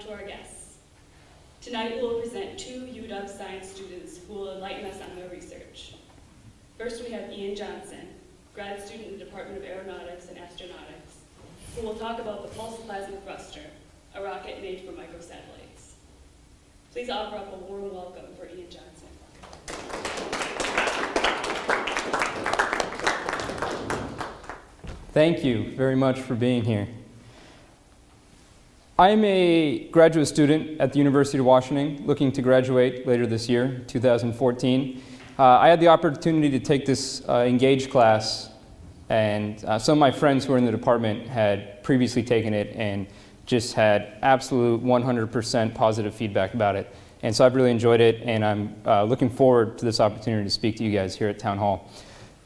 to our guests. Tonight we will present two UW science students who will enlighten us on their research. First we have Ian Johnson, grad student in the Department of Aeronautics and Astronautics, who will talk about the pulse plasma thruster, a rocket made for microsatellites. Please offer up a warm welcome for Ian Johnson. Thank you very much for being here. I'm a graduate student at the University of Washington, looking to graduate later this year, 2014. Uh, I had the opportunity to take this uh, Engage class, and uh, some of my friends who were in the department had previously taken it and just had absolute 100% positive feedback about it. And so I've really enjoyed it, and I'm uh, looking forward to this opportunity to speak to you guys here at Town Hall.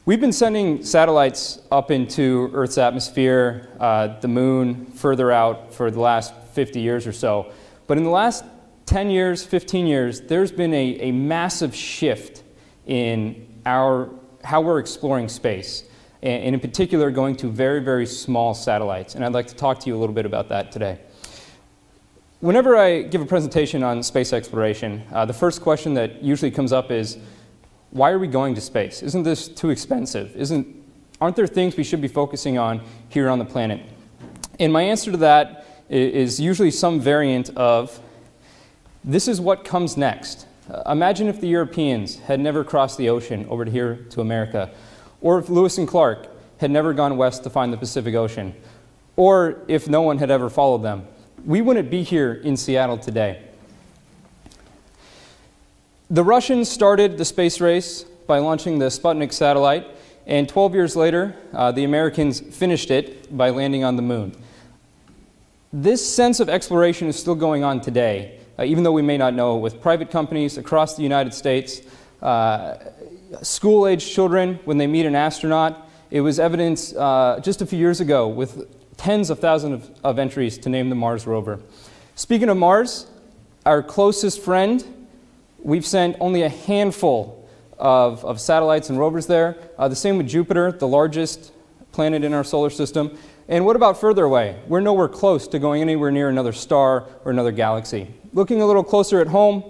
We've been sending satellites up into Earth's atmosphere, uh, the moon, further out for the last 50 years or so. But in the last 10 years, 15 years, there's been a, a massive shift in our, how we're exploring space, and, in particular going to very, very small satellites. And I'd like to talk to you a little bit about that today. Whenever I give a presentation on space exploration, uh, the first question that usually comes up is, why are we going to space? Isn't this too expensive? Isn't, aren't there things we should be focusing on here on the planet? And my answer to that is usually some variant of this is what comes next. Uh, imagine if the Europeans had never crossed the ocean over to here to America, or if Lewis and Clark had never gone west to find the Pacific Ocean, or if no one had ever followed them. We wouldn't be here in Seattle today. The Russians started the space race by launching the Sputnik satellite, and 12 years later, uh, the Americans finished it by landing on the moon. This sense of exploration is still going on today, uh, even though we may not know, with private companies across the United States. Uh, school age children, when they meet an astronaut, it was evidence uh, just a few years ago with tens of thousands of, of entries to name the Mars rover. Speaking of Mars, our closest friend, We've sent only a handful of, of satellites and rovers there. Uh, the same with Jupiter, the largest planet in our solar system. And what about further away? We're nowhere close to going anywhere near another star or another galaxy. Looking a little closer at home,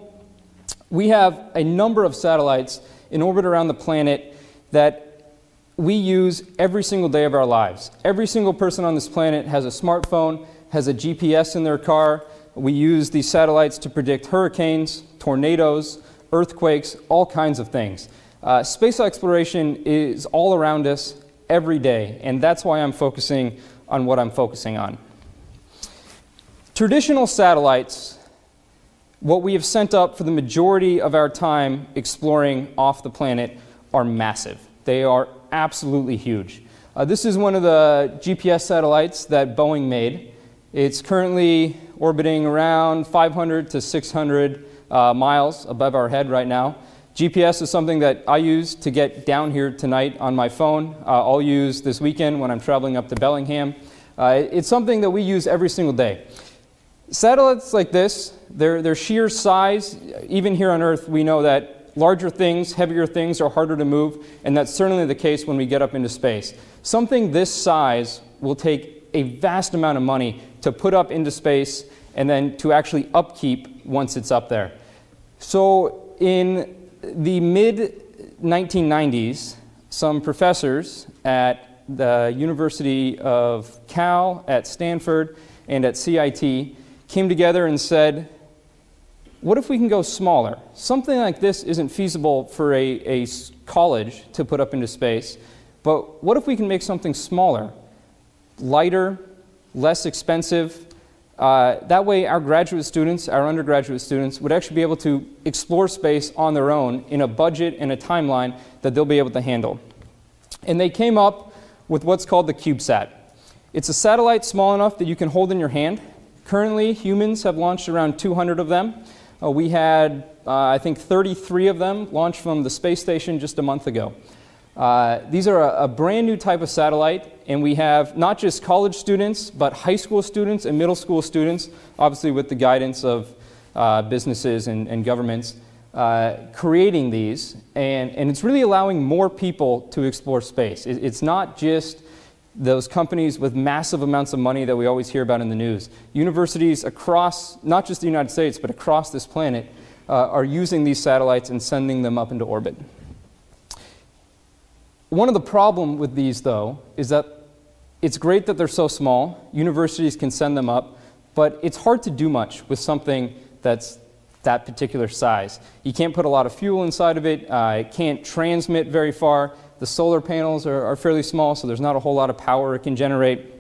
we have a number of satellites in orbit around the planet that we use every single day of our lives. Every single person on this planet has a smartphone, has a GPS in their car. We use these satellites to predict hurricanes, tornadoes, earthquakes, all kinds of things. Uh, space exploration is all around us every day, and that's why I'm focusing on what I'm focusing on. Traditional satellites, what we have sent up for the majority of our time exploring off the planet, are massive. They are absolutely huge. Uh, this is one of the GPS satellites that Boeing made. It's currently orbiting around 500 to 600 uh, miles above our head right now. GPS is something that I use to get down here tonight on my phone. Uh, I'll use this weekend when I'm traveling up to Bellingham. Uh, it's something that we use every single day. Satellites like this, their, their sheer size, even here on Earth, we know that larger things, heavier things are harder to move, and that's certainly the case when we get up into space. Something this size will take a vast amount of money to put up into space and then to actually upkeep once it's up there. So in the mid 1990s, some professors at the University of Cal, at Stanford, and at CIT came together and said, what if we can go smaller? Something like this isn't feasible for a, a college to put up into space, but what if we can make something smaller, lighter, less expensive, uh, that way, our graduate students, our undergraduate students, would actually be able to explore space on their own in a budget and a timeline that they'll be able to handle. And they came up with what's called the CubeSat. It's a satellite small enough that you can hold in your hand. Currently, humans have launched around 200 of them. Uh, we had, uh, I think, 33 of them launched from the space station just a month ago. Uh, these are a, a, brand new type of satellite, and we have not just college students, but high school students and middle school students, obviously with the guidance of uh, businesses and, and governments, uh, creating these. And, and it's really allowing more people to explore space. It, it's not just those companies with massive amounts of money that we always hear about in the news. Universities across, not just the United States, but across this planet, uh, are using these satellites and sending them up into orbit. One of the problem with these, though, is that it's great that they're so small. Universities can send them up, but it's hard to do much with something that's that particular size. You can't put a lot of fuel inside of it. Uh, it can't transmit very far. The solar panels are, are fairly small, so there's not a whole lot of power it can generate.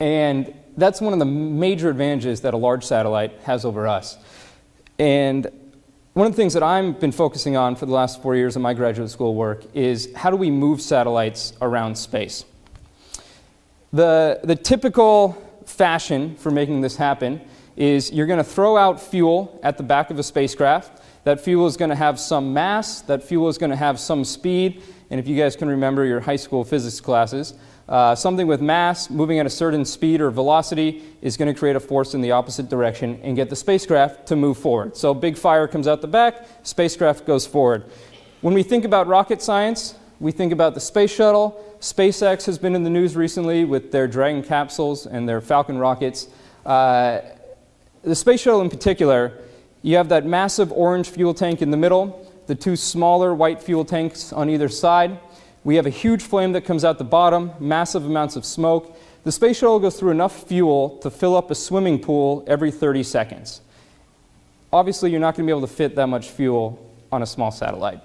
And that's one of the major advantages that a large satellite has over us. And one of the things that I've been focusing on for the last four years of my graduate school work is how do we move satellites around space? The, the typical fashion for making this happen is you're going to throw out fuel at the back of a spacecraft. That fuel is going to have some mass, that fuel is going to have some speed, and if you guys can remember your high school physics classes, uh, something with mass moving at a certain speed or velocity is going to create a force in the opposite direction and get the spacecraft to move forward. So big fire comes out the back, spacecraft goes forward. When we think about rocket science, we think about the space shuttle. SpaceX has been in the news recently with their Dragon capsules and their Falcon rockets. Uh, the space shuttle in particular, you have that massive orange fuel tank in the middle, the two smaller white fuel tanks on either side. We have a huge flame that comes out the bottom, massive amounts of smoke. The space shuttle goes through enough fuel to fill up a swimming pool every 30 seconds. Obviously, you're not going to be able to fit that much fuel on a small satellite.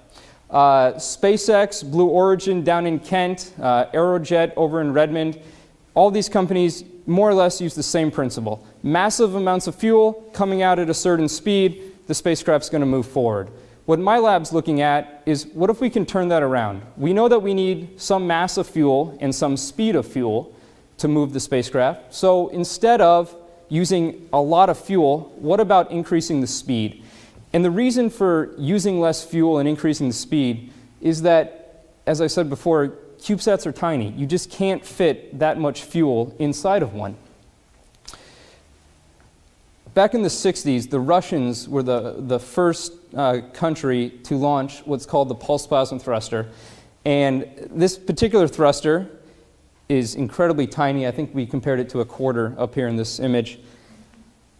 Uh, SpaceX, Blue Origin down in Kent, uh, Aerojet over in Redmond, all these companies more or less use the same principle. Massive amounts of fuel coming out at a certain speed, the spacecraft's going to move forward. What my lab's looking at is what if we can turn that around? We know that we need some mass of fuel and some speed of fuel to move the spacecraft. So instead of using a lot of fuel, what about increasing the speed? And the reason for using less fuel and increasing the speed is that, as I said before, CubeSats are tiny. You just can't fit that much fuel inside of one. Back in the 60s, the Russians were the, the first uh, country to launch what's called the pulse plasma thruster. And this particular thruster is incredibly tiny. I think we compared it to a quarter up here in this image.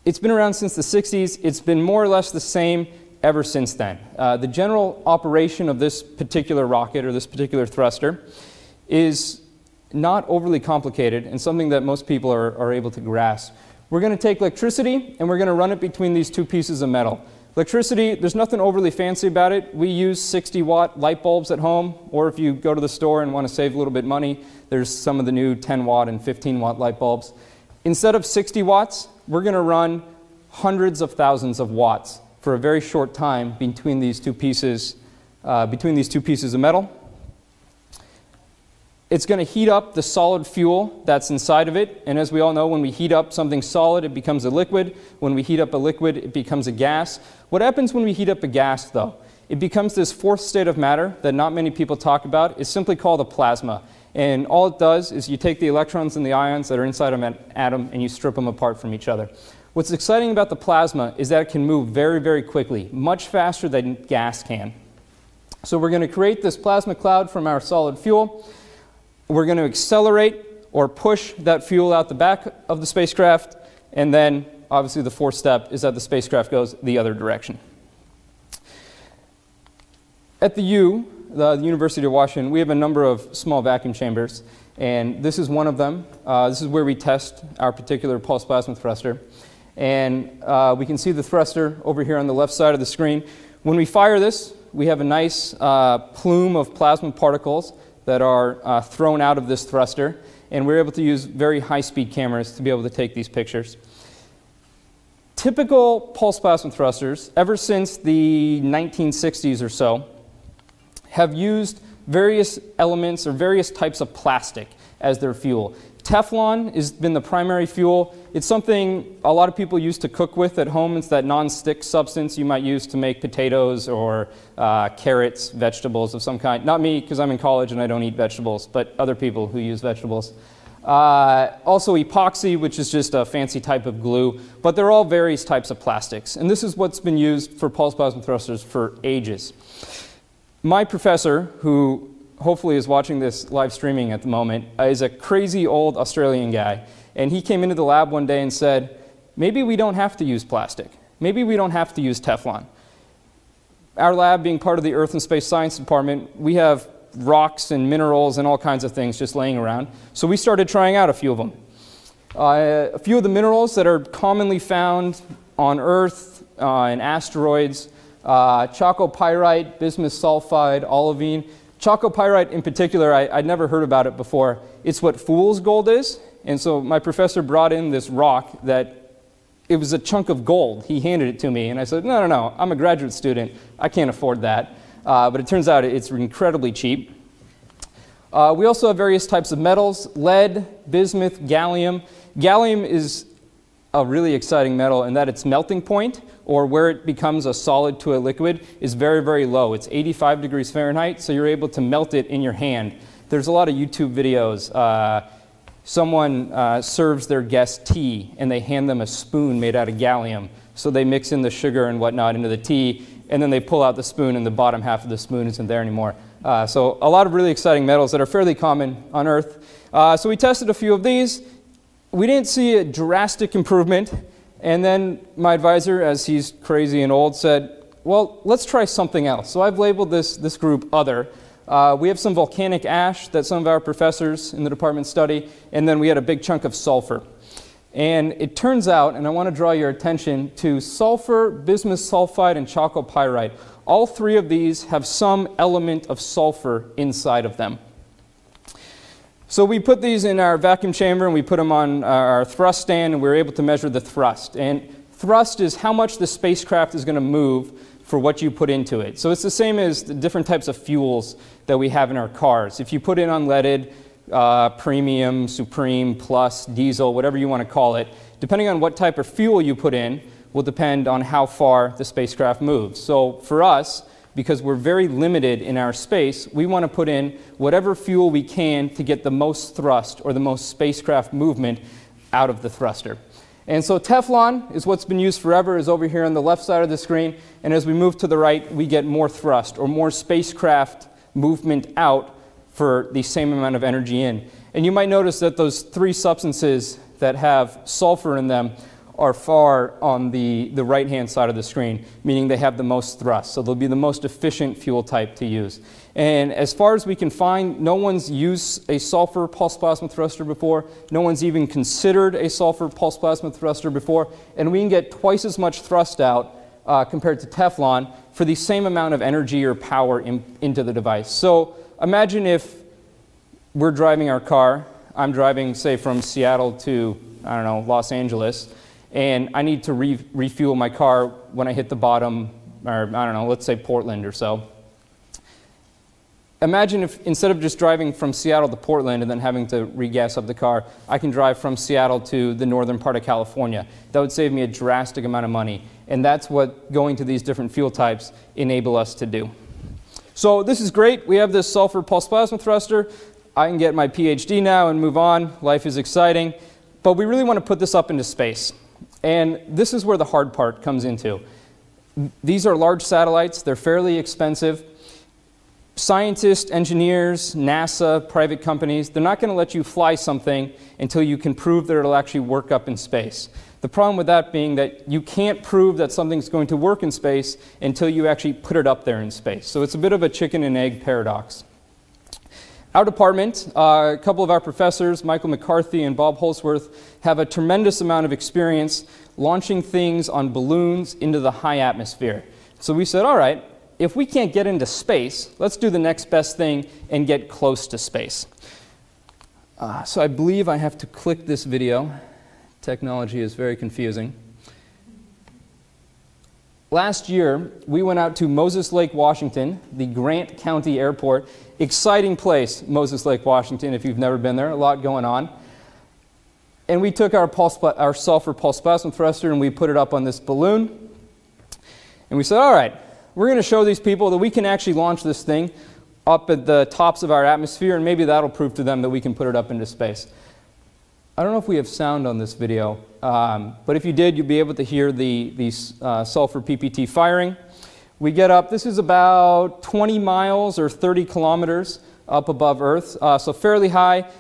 It's been around since the 60s. It's been more or less the same ever since then. Uh, the general operation of this particular rocket or this particular thruster is not overly complicated and something that most people are, are able to grasp. We're going to take electricity and we're going to run it between these two pieces of metal. Electricity, there's nothing overly fancy about it. We use 60 watt light bulbs at home, or if you go to the store and want to save a little bit money, there's some of the new 10 watt and 15 watt light bulbs. Instead of 60 watts, we're going to run hundreds of thousands of watts for a very short time between these two pieces, uh, between these two pieces of metal. It's going to heat up the solid fuel that's inside of it. And as we all know, when we heat up something solid, it becomes a liquid. When we heat up a liquid, it becomes a gas. What happens when we heat up a gas, though? It becomes this fourth state of matter that not many people talk about. It's simply called a plasma. And all it does is you take the electrons and the ions that are inside of an atom and you strip them apart from each other. What's exciting about the plasma is that it can move very, very quickly, much faster than gas can. So we're going to create this plasma cloud from our solid fuel. We're going to accelerate or push that fuel out the back of the spacecraft, and then obviously the fourth step is that the spacecraft goes the other direction. At the U, the, University of Washington, we have a number of small vacuum chambers, and this is one of them. Uh, this is where we test our particular pulse plasma thruster. And uh, we can see the thruster over here on the left side of the screen. When we fire this, we have a nice uh, plume of plasma particles that are uh, thrown out of this thruster, and we're able to use very high-speed cameras to be able to take these pictures. Typical pulse plasma thrusters, ever since the 1960s or so, have used various elements or various types of plastic as their fuel. Teflon has been the primary fuel. It's something a lot of people use to cook with at home. It's that non-stick substance you might use to make potatoes or uh, carrots, vegetables of some kind. Not me, because I'm in college and I don't eat vegetables, but other people who use vegetables. Uh, also epoxy, which is just a fancy type of glue, but they're all various types of plastics. And this is what's been used for pulse plasma thrusters for ages. My professor, who hopefully is watching this live streaming at the moment, is a crazy old Australian guy. And he came into the lab one day and said, maybe we don't have to use plastic. Maybe we don't have to use Teflon. Our lab, being part of the Earth and Space Science Department, we have rocks and minerals and all kinds of things just laying around. So we started trying out a few of them. Uh, a few of the minerals that are commonly found on Earth uh, and asteroids uh, chalcopyrite, bismuth sulfide, olivine. Chalcopyrite in particular, I, would never heard about it before. It's what fool's gold is. And so my professor brought in this rock that it was a chunk of gold. He handed it to me, and I said, No, no, no, I'm a graduate student. I can't afford that. Uh, but it turns out it's incredibly cheap. Uh, we also have various types of metals lead, bismuth, gallium. Gallium is a really exciting metal in that its melting point, or where it becomes a solid to a liquid, is very, very low. It's 85 degrees Fahrenheit, so you're able to melt it in your hand. There's a lot of YouTube videos. Uh, someone uh, serves their guest tea, and they hand them a spoon made out of gallium. So they mix in the sugar and whatnot into the tea, and then they pull out the spoon, and the bottom half of the spoon isn't there anymore. Uh, so a lot of really exciting metals that are fairly common on Earth. Uh, so we tested a few of these we didn't see a drastic improvement. And then my advisor, as he's crazy and old, said, well, let's try something else. So I've labeled this, this group other. Uh, we have some volcanic ash that some of our professors in the department study, and then we had a big chunk of sulfur. And it turns out, and I want to draw your attention to sulfur, bismuth sulfide, and chalcopyrite. All three of these have some element of sulfur inside of them. So we put these in our vacuum chamber and we put them on our thrust stand and we were able to measure the thrust. And thrust is how much the spacecraft is going to move for what you put into it. So it's the same as the different types of fuels that we have in our cars. If you put in unleaded, uh, premium, supreme, plus, diesel, whatever you want to call it, depending on what type of fuel you put in, will depend on how far the spacecraft moves. So for us, because we're very limited in our space, we want to put in whatever fuel we can to get the most thrust or the most spacecraft movement out of the thruster. And so Teflon is what's been used forever, is over here on the left side of the screen. And as we move to the right, we get more thrust or more spacecraft movement out for the same amount of energy in. And you might notice that those three substances that have sulfur in them are far on the, the right-hand side of the screen, meaning they have the most thrust. So they'll be the most efficient fuel type to use. And as far as we can find, no one's used a sulfur pulse plasma thruster before. No one's even considered a sulfur pulse plasma thruster before. And we can get twice as much thrust out uh, compared to Teflon for the same amount of energy or power in, into the device. So imagine if we're driving our car. I'm driving, say, from Seattle to, I don't know, Los Angeles and I need to re refuel my car when I hit the bottom, or I don't know, let's say Portland or so. Imagine if instead of just driving from Seattle to Portland and then having to regas up the car, I can drive from Seattle to the northern part of California. That would save me a drastic amount of money. And that's what going to these different fuel types enable us to do. So this is great. We have this sulfur pulse plasma thruster. I can get my PhD now and move on. Life is exciting. But we really want to put this up into space. And this is where the hard part comes into. These are large satellites, they're fairly expensive. Scientists, engineers, NASA, private companies, they're not going to let you fly something until you can prove that it'll actually work up in space. The problem with that being that you can't prove that something's going to work in space until you actually put it up there in space. So it's a bit of a chicken and egg paradox. Our department, uh, a couple of our professors, Michael McCarthy and Bob Holzworth, have a tremendous amount of experience launching things on balloons into the high atmosphere. So we said, all right, if we can't get into space, let's do the next best thing and get close to space. Uh, so I believe I have to click this video. Technology is very confusing. Last year, we went out to Moses Lake, Washington, the Grant County Airport. Exciting place, Moses Lake, Washington, if you've never been there, a lot going on. And we took our, pulse, our sulfur pulse plasma thruster and we put it up on this balloon. And we said, all right, we're going to show these people that we can actually launch this thing up at the tops of our atmosphere, and maybe that'll prove to them that we can put it up into space. I don't know if we have sound on this video, um, but if you did, you'll be able to hear the, the uh, sulfur PPT firing. We get up, this is about 20 miles or 30 kilometers up above Earth, uh, so fairly high,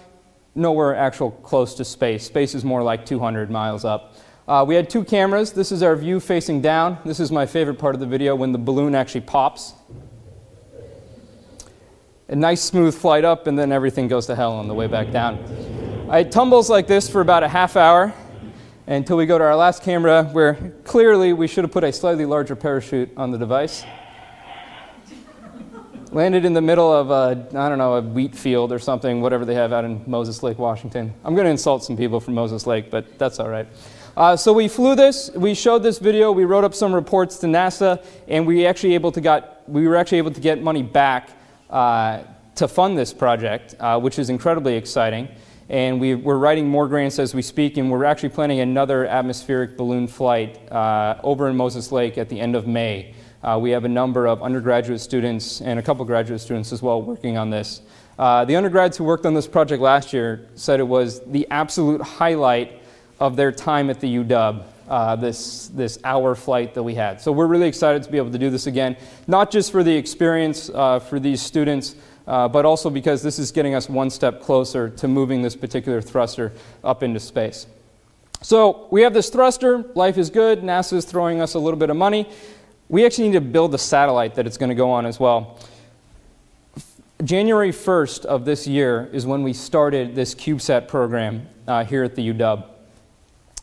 nowhere actual close to space. Space is more like 200 miles up. Uh, we had two cameras. This is our view facing down. This is my favorite part of the video when the balloon actually pops. A nice smooth flight up, and then everything goes to hell on the way back down. It tumbles like this for about a half hour until we go to our last camera, where clearly we should have put a slightly larger parachute on the device. Landed in the middle of a, I don't know, a wheat field or something, whatever they have out in Moses Lake, Washington. I'm going to insult some people from Moses Lake, but that's all right. Uh, so we flew this, we showed this video, we wrote up some reports to NASA, and we actually able to got, we were actually able to get money back uh, to fund this project, uh, which is incredibly exciting. And we, are writing more grants as we speak, and we're actually planning another atmospheric balloon flight uh, over in Moses Lake at the end of May. Uh, we have a number of undergraduate students and a couple graduate students as well working on this. Uh, the undergrads who worked on this project last year said it was the absolute highlight of their time at the UW, uh, this, this hour flight that we had. So we're really excited to be able to do this again, not just for the experience uh, for these students, uh, but also because this is getting us one step closer to moving this particular thruster up into space. So we have this thruster, life is good, NASA is throwing us a little bit of money we actually need to build the satellite that it's going to go on as well. January 1st of this year is when we started this CubeSat program uh, here at the UW.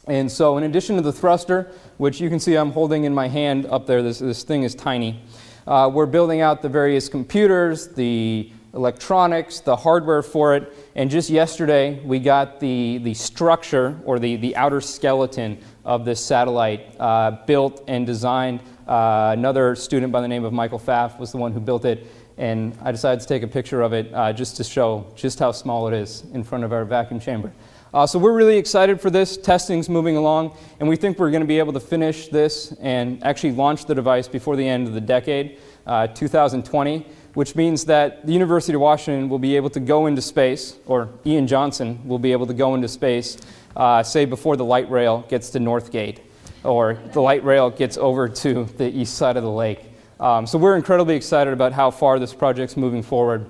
And so in addition to the thruster, which you can see I'm holding in my hand up there, this, this thing is tiny, uh, we're building out the various computers, the electronics, the hardware for it, and just yesterday we got the, the structure or the, the outer skeleton of this satellite uh, built and designed. Uh, another student by the name of Michael Pfaff was the one who built it, and I decided to take a picture of it uh, just to show just how small it is in front of our vacuum chamber. Uh, so we're really excited for this. Testing's moving along, and we think we're going to be able to finish this and actually launch the device before the end of the decade, uh, 2020, which means that the University of Washington will be able to go into space, or Ian Johnson will be able to go into space, uh, say before the light rail gets to Northgate or the light rail gets over to the east side of the lake. Um, so we're incredibly excited about how far this project's moving forward.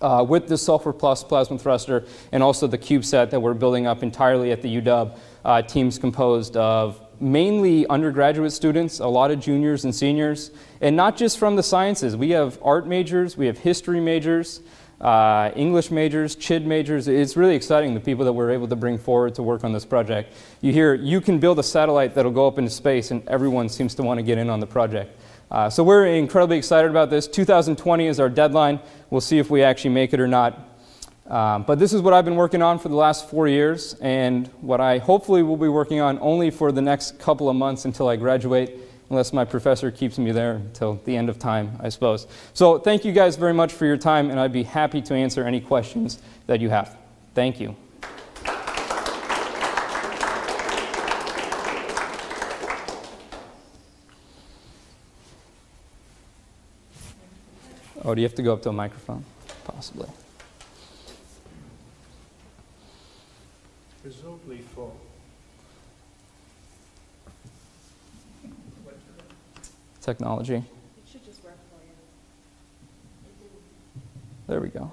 Uh, with the Sulfur Pulse plasma thruster and also the CubeSat that we're building up entirely at the UW, uh, teams composed of mainly undergraduate students, a lot of juniors and seniors, and not just from the sciences. We have art majors, we have history majors, uh, English majors, CHID majors. It's really exciting, the people that we're able to bring forward to work on this project. You hear, you can build a satellite that'll go up into space, and everyone seems to want to get in on the project. Uh, so we're incredibly excited about this. 2020 is our deadline. We'll see if we actually make it or not. Um, but this is what I've been working on for the last four years, and what I hopefully will be working on only for the next couple of months until I graduate unless my professor keeps me there until the end of time, I suppose. So thank you guys very much for your time, and I'd be happy to answer any questions that you have. Thank you. Oh, do you have to go up to a microphone? Possibly. Presumably for technology. It should just work for you. There we go.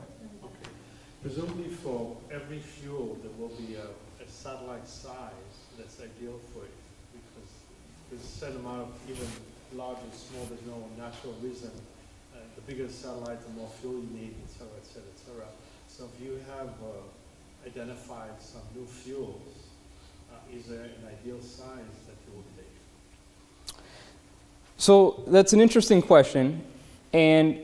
Presumably for every fuel, there will be a, a satellite size that's ideal for it because there's a certain amount of even large and small, there's no natural reason. Bigger satellite, the more fuel you need, et cetera, et cetera, et cetera. So if you have uh, identified some new fuels, uh, is there an ideal size that you would take? So that's an interesting question, and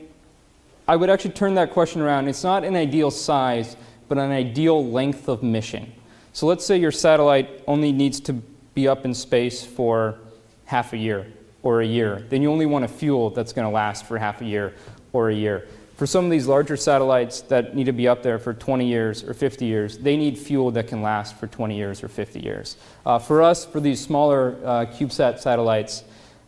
I would actually turn that question around. It's not an ideal size, but an ideal length of mission. So let's say your satellite only needs to be up in space for half a year or a year. Then you only want a fuel that's going to last for half a year or a year. For some of these larger satellites that need to be up there for 20 years or 50 years, they need fuel that can last for 20 years or 50 years. Uh, for us, for these smaller uh, CubeSat satellites,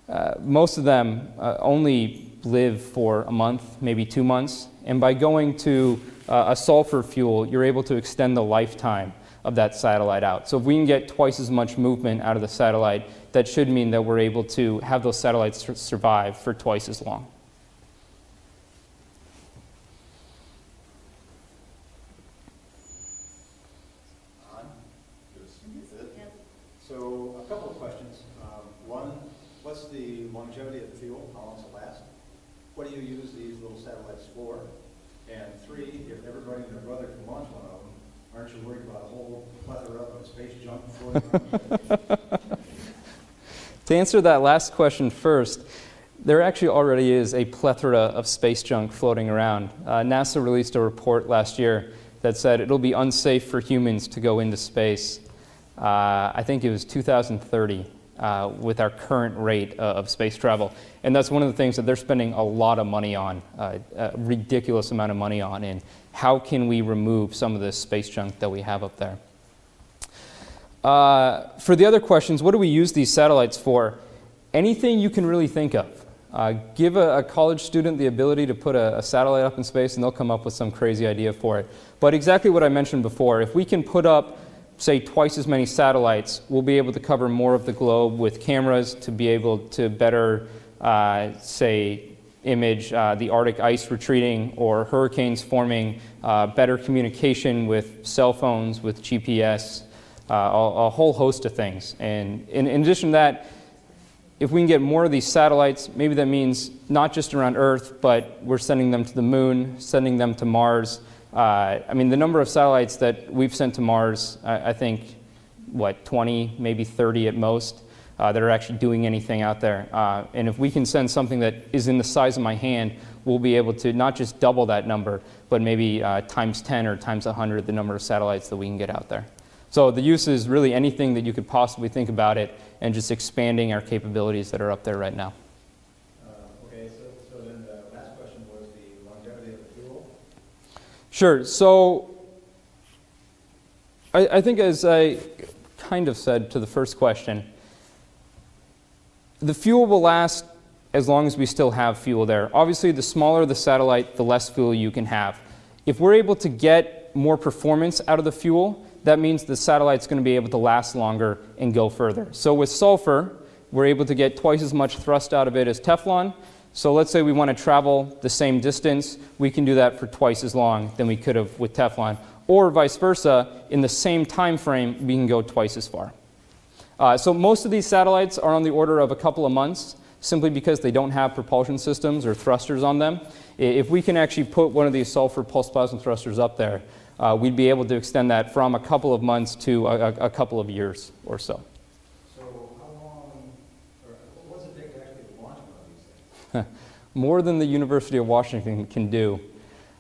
uh, most of them uh, only live for a month, maybe two months. And by going to uh, a sulfur fuel, you're able to extend the lifetime of that satellite out. So if we can get twice as much movement out of the satellite, that should mean that we're able to have those satellites survive for twice as long. So a couple of questions. Um, one, what's the longevity of the fuel? How long does it last? What do you use these little satellites for? And three, if everybody and their brother can launch one of them, aren't you worried about a whole plethora of space junk floating around? To answer that last question first, there actually already is a plethora of space junk floating around. Uh, NASA released a report last year that said it'll be unsafe for humans to go into space. Uh, I think it was 2030 uh, with our current rate of space travel. And that's one of the things that they're spending a lot of money on, uh, a ridiculous amount of money on, and how can we remove some of this space junk that we have up there. Uh, for the other questions, what do we use these satellites for? Anything you can really think of. Uh, give a, a, college student the ability to put a, a, satellite up in space and they'll come up with some crazy idea for it. But exactly what I mentioned before, if we can put up, say, twice as many satellites, we'll be able to cover more of the globe with cameras to be able to better, uh, say, image uh, the Arctic ice retreating or hurricanes forming, uh, better communication with cell phones, with GPS, uh, a, whole host of things. And in, in, addition to that, if we can get more of these satellites, maybe that means not just around Earth, but we're sending them to the moon, sending them to Mars. Uh, I mean, the number of satellites that we've sent to Mars, I, I think, what, 20, maybe 30 at most, uh, that are actually doing anything out there. Uh, and if we can send something that is in the size of my hand, we'll be able to not just double that number, but maybe uh, times 10 or times 100 the number of satellites that we can get out there. So the use is really anything that you could possibly think about it and just expanding our capabilities that are up there right now. Uh, okay, so, so then the last question was the longevity of the fuel? Sure. So I, I think as I kind of said to the first question, the fuel will last as long as we still have fuel there. Obviously, the smaller the satellite, the less fuel you can have. If we're able to get more performance out of the fuel, that means the satellite's going to be able to last longer and go further. So with sulfur, we're able to get twice as much thrust out of it as Teflon. So let's say we want to travel the same distance, we can do that for twice as long than we could have with Teflon. Or vice versa, in the same time frame, we can go twice as far. Uh, so most of these satellites are on the order of a couple of months, simply because they don't have propulsion systems or thrusters on them. If we can actually put one of these sulfur pulse plasma thrusters up there, uh, we'd be able to extend that from a couple of months to a, a, couple of years or so. So how long, or what does it take to actually launch one of these things? More than the University of Washington can do.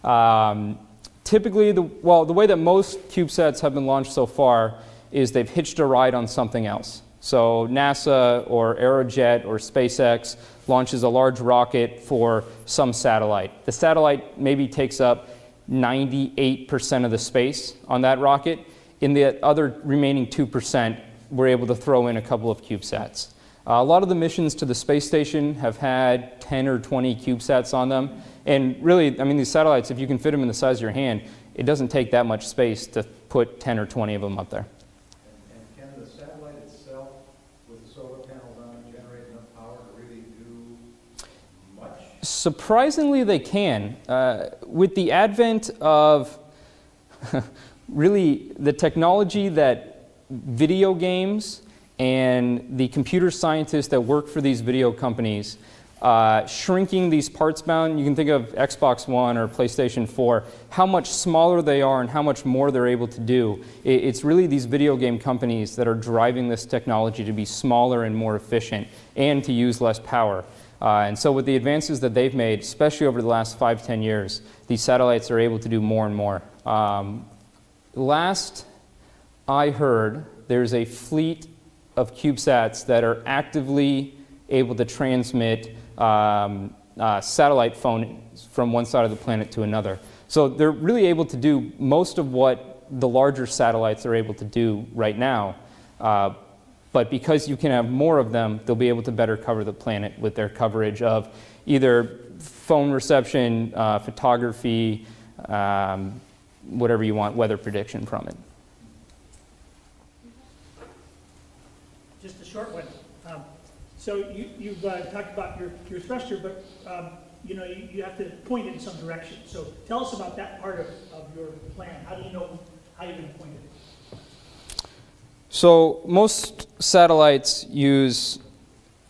Um, typically, the, well, the way that most CubeSats have been launched so far is they've hitched a ride on something else. So NASA or Aerojet or SpaceX launches a large rocket for some satellite. The satellite maybe takes up 98% of the space on that rocket. In the other remaining 2%, we're able to throw in a couple of CubeSats. Uh, a lot of the missions to the space station have had 10 or 20 CubeSats on them. And really, I mean, these satellites, if you can fit them in the size of your hand, it doesn't take that much space to put 10 or 20 of them up there. Surprisingly, they can. Uh, with the advent of really the technology that video games and the computer scientists that work for these video companies uh, shrinking these parts bound, you can think of Xbox One or PlayStation 4, how much smaller they are and how much more they're able to do. It's really these video game companies that are driving this technology to be smaller and more efficient and to use less power. Uh, and so with the advances that they've made, especially over the last five, ten years, these satellites are able to do more and more. Um, last I heard, there's a fleet of CubeSats that are actively able to transmit um, uh, satellite phones from one side of the planet to another. So they're really able to do most of what the larger satellites are able to do right now. Uh, but because you can have more of them, they'll be able to better cover the planet with their coverage of either phone reception, uh, photography, um, whatever you want, weather prediction from it. Just a short one. Um, so you, you've uh, talked about your, your thruster, but um, you know you, you, have to point it in some direction. So tell us about that part of, of your plan. How do you know how you're going to point it? So most satellites use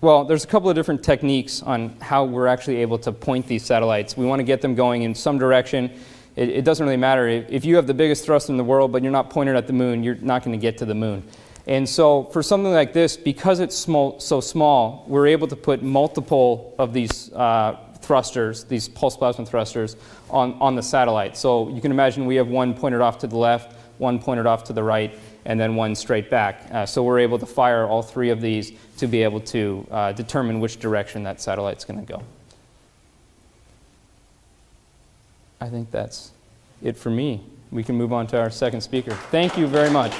Well, there's a couple of different techniques on how we're actually able to point these satellites. We want to get them going in some direction. It, it doesn't really matter. If, you have the biggest thrust in the world, but you're not pointed at the moon, you're not going to get to the moon. And so, for something like this, because it's small, so small, we're able to put multiple of these uh, thrusters, these pulse plasma thrusters, on, on the satellite. So, you can imagine we have one pointed off to the left, one pointed off to the right, and then one straight back. Uh, so, we're able to fire all three of these to be able to uh, determine which direction that satellite's going to go. I think that's it for me. We can move on to our second speaker. Thank you very much.